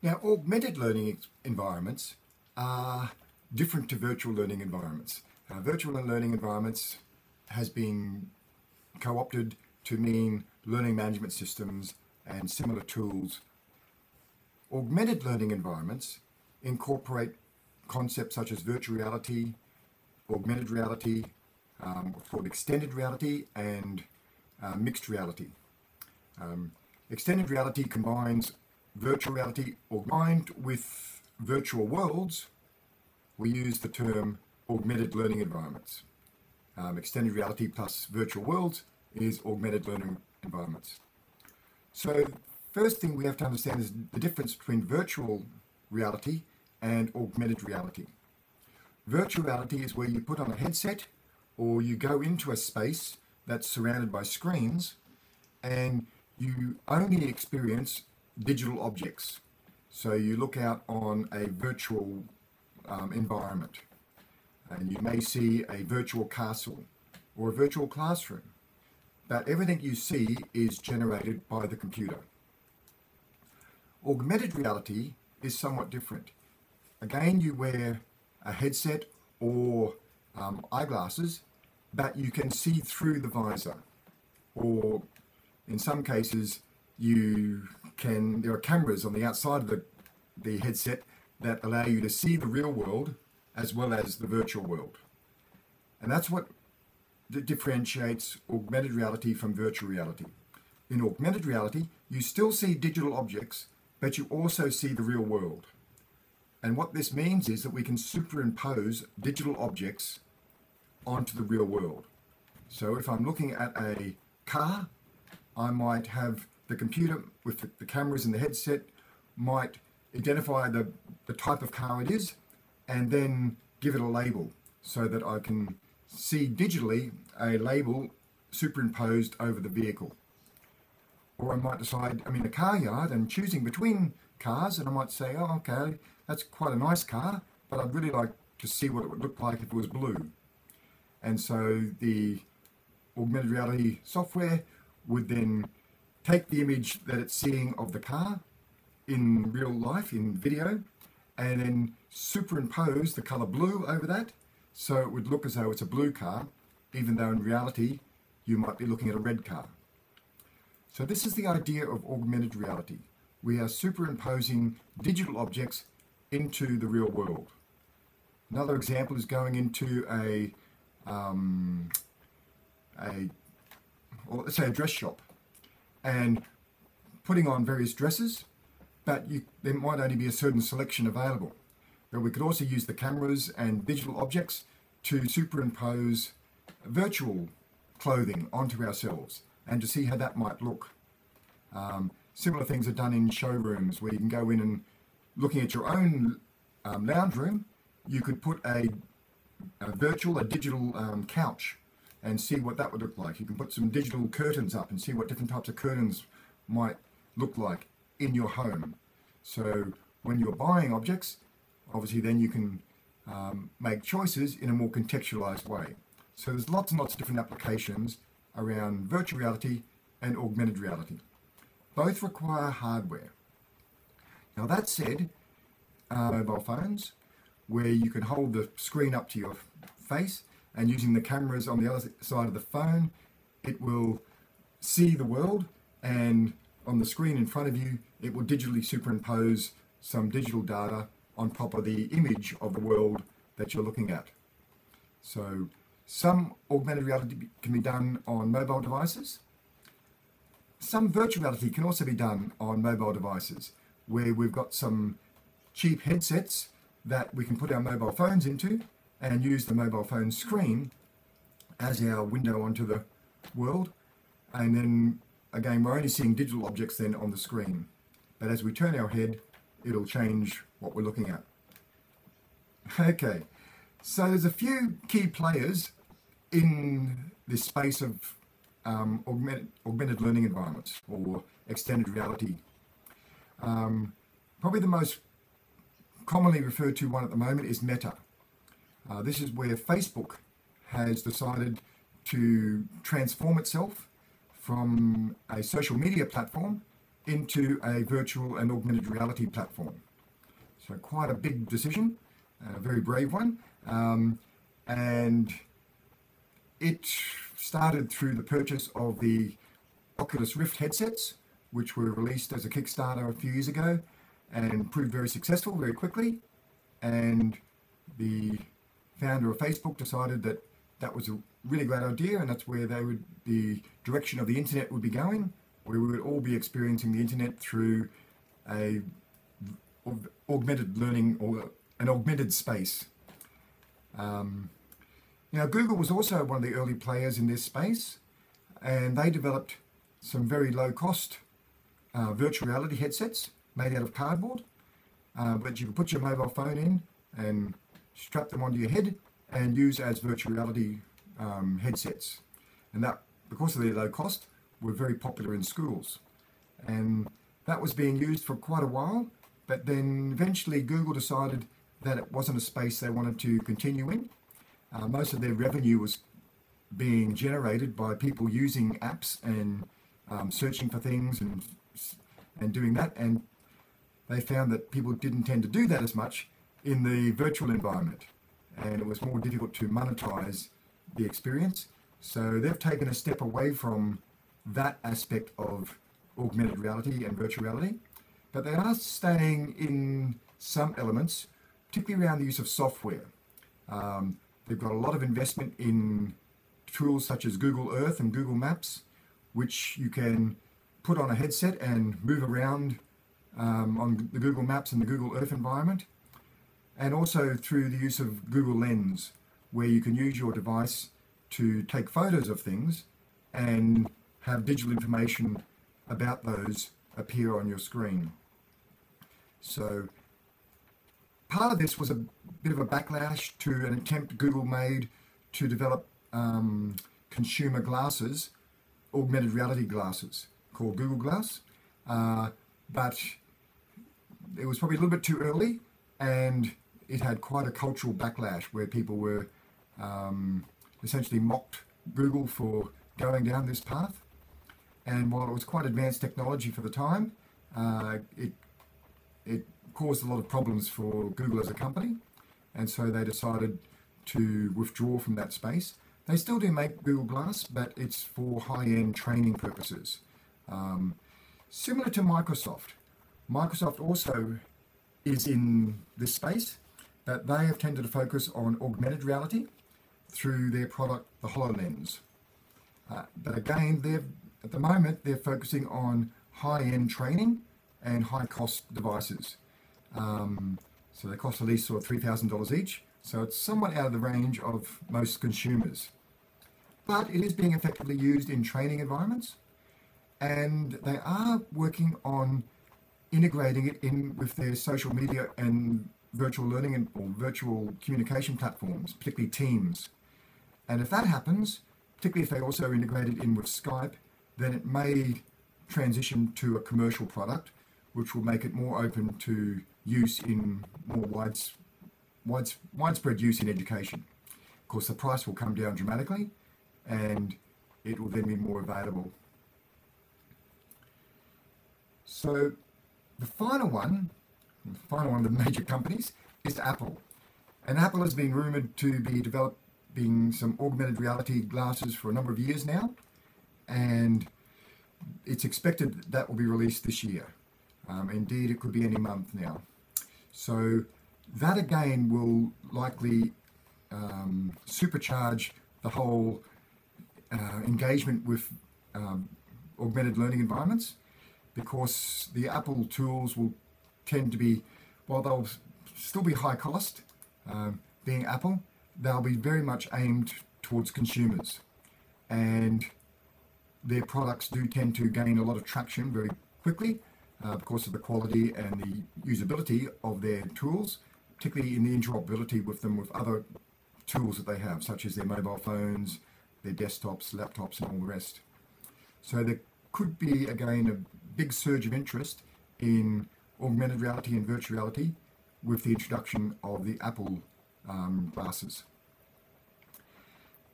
Now, augmented learning environments are different to virtual learning environments. Uh, virtual learning environments has been co-opted to mean learning management systems and similar tools. Augmented learning environments incorporate concepts such as virtual reality, augmented reality, um, what's called extended reality, and uh, mixed reality. Um, extended reality combines virtual reality combined with virtual worlds. We use the term augmented learning environments. Um, extended reality plus virtual worlds is augmented learning environments. So, first thing we have to understand is the difference between virtual reality and augmented reality. Virtual reality is where you put on a headset or you go into a space that's surrounded by screens and you only experience digital objects. So you look out on a virtual um, environment and you may see a virtual castle or a virtual classroom. But everything you see is generated by the computer. Augmented reality is somewhat different. Again, you wear a headset or um, eyeglasses, but you can see through the visor. Or in some cases, you can, there are cameras on the outside of the, the headset that allow you to see the real world as well as the virtual world. And that's what differentiates augmented reality from virtual reality. In augmented reality, you still see digital objects, but you also see the real world. And what this means is that we can superimpose digital objects onto the real world. So if I'm looking at a car, I might have the computer with the, the cameras and the headset might identify the, the type of car it is and then give it a label so that I can see digitally a label superimposed over the vehicle. Or I might decide I'm in a car yard and choosing between cars and I might say, oh, okay, that's quite a nice car, but I'd really like to see what it would look like if it was blue. And so the augmented reality software would then take the image that it's seeing of the car in real life, in video, and then superimpose the color blue over that so it would look as though it's a blue car, even though in reality you might be looking at a red car. So this is the idea of augmented reality. We are superimposing digital objects into the real world. Another example is going into a, um, a let's say a dress shop and putting on various dresses, but you, there might only be a certain selection available. But we could also use the cameras and digital objects to superimpose virtual clothing onto ourselves and to see how that might look. Um, similar things are done in showrooms where you can go in and looking at your own um, lounge room, you could put a, a virtual, a digital um, couch and see what that would look like. You can put some digital curtains up and see what different types of curtains might look like in your home. So when you're buying objects, obviously then you can um, make choices in a more contextualized way. So there's lots and lots of different applications around virtual reality and augmented reality. Both require hardware. Now that said, uh, mobile phones, where you can hold the screen up to your face and using the cameras on the other side of the phone, it will see the world and on the screen in front of you, it will digitally superimpose some digital data on top of the image of the world that you're looking at. So some augmented reality can be done on mobile devices. Some virtual reality can also be done on mobile devices where we've got some cheap headsets that we can put our mobile phones into and use the mobile phone screen as our window onto the world. And then again, we're only seeing digital objects then on the screen. But as we turn our head, it'll change what we're looking at. Okay, so there's a few key players in this space of um, augmented, augmented learning environments or extended reality. Um, probably the most commonly referred to one at the moment is Meta. Uh, this is where Facebook has decided to transform itself from a social media platform into a virtual and augmented reality platform. So quite a big decision, a very brave one. Um, and it started through the purchase of the Oculus Rift headsets, which were released as a Kickstarter a few years ago and proved very successful very quickly. And the founder of Facebook decided that that was a really great idea, and that's where they would the direction of the internet would be going, where we would all be experiencing the internet through a augmented learning or an augmented space. Um, now, Google was also one of the early players in this space, and they developed some very low cost uh, virtual reality headsets made out of cardboard, uh, you can put your mobile phone in and strap them onto your head and use as virtual reality um, headsets. And that, because of their low cost, were very popular in schools. And that was being used for quite a while, but then eventually Google decided that it wasn't a space they wanted to continue in. Uh, most of their revenue was being generated by people using apps and um, searching for things and and doing that, and they found that people didn't tend to do that as much in the virtual environment, and it was more difficult to monetize the experience. So they've taken a step away from that aspect of augmented reality and virtual reality, but they are staying in some elements, particularly around the use of software. Um, they've got a lot of investment in tools such as Google Earth and Google Maps, which you can put on a headset and move around um, on the Google Maps and the Google Earth environment, and also through the use of Google Lens, where you can use your device to take photos of things and have digital information about those appear on your screen. So part of this was a bit of a backlash to an attempt Google made to develop um, consumer glasses, augmented reality glasses called Google Glass. Uh, but it was probably a little bit too early and it had quite a cultural backlash where people were um, essentially mocked Google for going down this path. And while it was quite advanced technology for the time, uh, it it caused a lot of problems for Google as a company, and so they decided to withdraw from that space. They still do make Google Glass, but it's for high-end training purposes. Um, similar to Microsoft, Microsoft also is in this space, but they have tended to focus on augmented reality through their product, the HoloLens. Uh, but again, they're at the moment they're focusing on high-end training and high-cost devices. Um, so they cost at least sort of three thousand dollars each. So it's somewhat out of the range of most consumers. But it is being effectively used in training environments, and they are working on integrating it in with their social media and virtual learning and or virtual communication platforms, particularly Teams. And if that happens, particularly if they also integrate it in with Skype, then it may transition to a commercial product, which will make it more open to use in more wides, wides, widespread use in education. Of course, the price will come down dramatically and it will then be more available. So the final one, final one of the major companies, is Apple. And Apple has been rumored to be developing some augmented reality glasses for a number of years now. And it's expected that will be released this year. Um, indeed, it could be any month now. So that again will likely um, supercharge the whole uh, engagement with um, augmented learning environments because the Apple tools will tend to be, while they'll still be high cost, um, being Apple, they'll be very much aimed towards consumers. And their products do tend to gain a lot of traction very quickly uh, because of the quality and the usability of their tools, particularly in the interoperability with them with other tools that they have, such as their mobile phones, their desktops, laptops, and all the rest. So there could be, again, a big surge of interest in augmented reality and virtual reality with the introduction of the Apple um, glasses.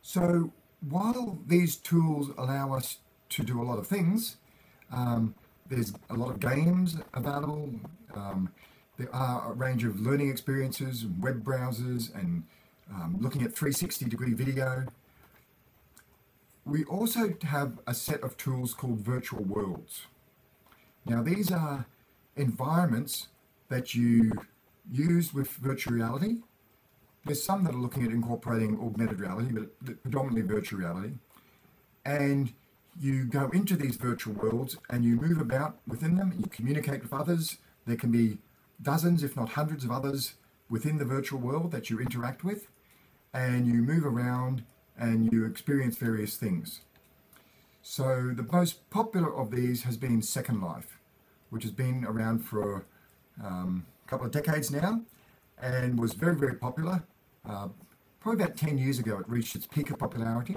So while these tools allow us to do a lot of things, um, there's a lot of games available. Um, there are a range of learning experiences, web browsers, and um, looking at 360 degree video. We also have a set of tools called virtual worlds. Now, these are environments that you use with virtual reality. There's some that are looking at incorporating augmented reality, but predominantly virtual reality. And you go into these virtual worlds and you move about within them, you communicate with others. There can be dozens, if not hundreds, of others within the virtual world that you interact with, and you move around and you experience various things. So, the most popular of these has been Second Life, which has been around for um, a couple of decades now and was very, very popular. Uh, probably about 10 years ago, it reached its peak of popularity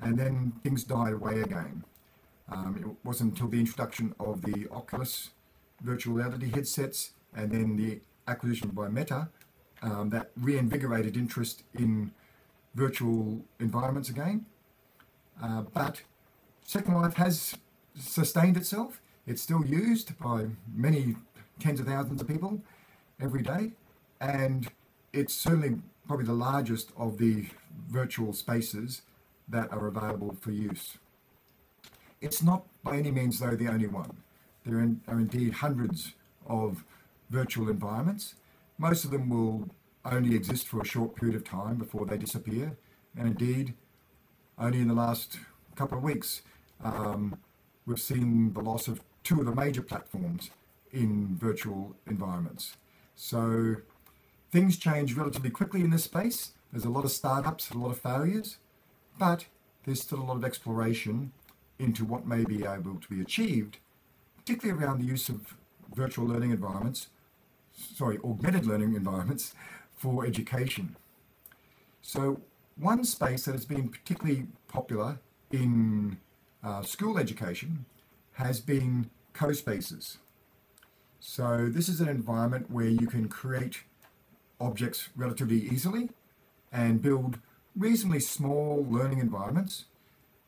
and then things died away again. Um, it wasn't until the introduction of the Oculus virtual reality headsets and then the acquisition by Meta um, that reinvigorated interest in virtual environments again. Uh, but Second Life has sustained itself. It's still used by many tens of thousands of people every day, and it's certainly probably the largest of the virtual spaces that are available for use. It's not by any means, though, the only one. There are indeed hundreds of virtual environments. Most of them will only exist for a short period of time before they disappear. And indeed, only in the last couple of weeks, um, we've seen the loss of two of the major platforms in virtual environments. So things change relatively quickly in this space. There's a lot of startups, a lot of failures, but there's still a lot of exploration into what may be able to be achieved, particularly around the use of virtual learning environments, sorry, augmented learning environments for education. So one space that has been particularly popular in uh, school education has been CoSpaces. So this is an environment where you can create objects relatively easily and build reasonably small learning environments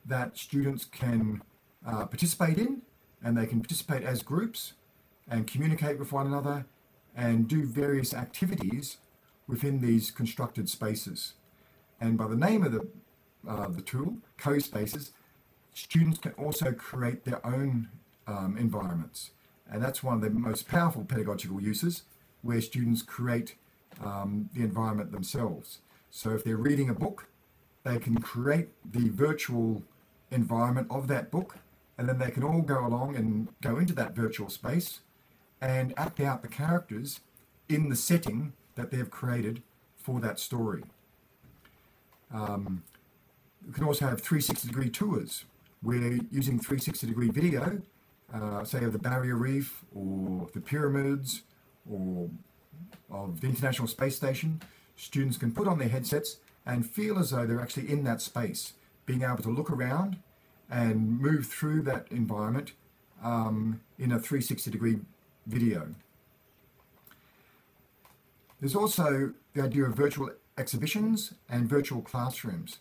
that students can uh, participate in and they can participate as groups and communicate with one another and do various activities within these constructed spaces. And by the name of the, uh, the tool, CoSpaces, students can also create their own um, environments. And that's one of the most powerful pedagogical uses where students create um, the environment themselves. So if they're reading a book, they can create the virtual environment of that book, and then they can all go along and go into that virtual space and act out the characters in the setting that they've created for that story. Um, you can also have 360 degree tours where using 360 degree video, uh, say of the Barrier Reef or the pyramids or of the International Space Station, students can put on their headsets and feel as though they're actually in that space, being able to look around and move through that environment um, in a 360 degree video. There's also the idea of virtual exhibitions and virtual classrooms,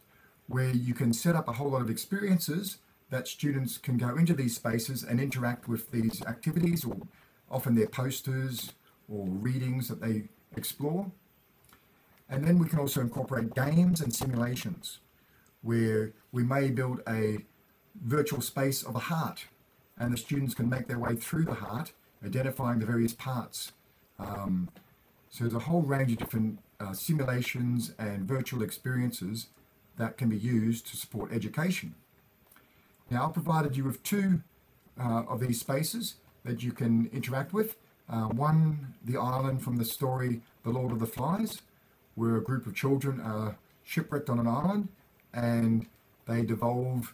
where you can set up a whole lot of experiences that students can go into these spaces and interact with these activities, or often their posters or readings that they explore. And then we can also incorporate games and simulations where we may build a virtual space of a heart and the students can make their way through the heart, identifying the various parts. Um, so there's a whole range of different uh, simulations and virtual experiences that can be used to support education. Now I've provided you with two uh, of these spaces that you can interact with. Uh, one, the island from the story The Lord of the Flies, where a group of children are shipwrecked on an island and they devolve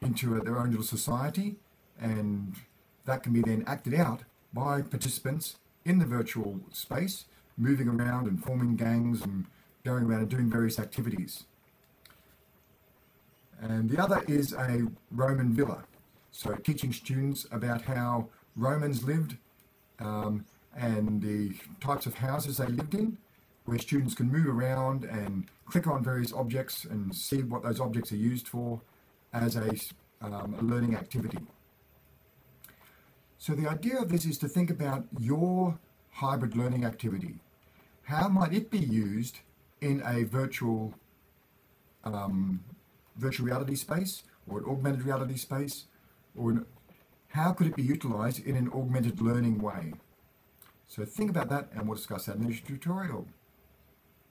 into a, their own little society and that can be then acted out by participants in the virtual space moving around and forming gangs and going around and doing various activities and the other is a roman villa so teaching students about how romans lived um, and the types of houses they lived in where students can move around and click on various objects and see what those objects are used for as a, um, a learning activity. So the idea of this is to think about your hybrid learning activity. How might it be used in a virtual um, virtual reality space or an augmented reality space or an, how could it be utilized in an augmented learning way? So think about that and we'll discuss that in this tutorial.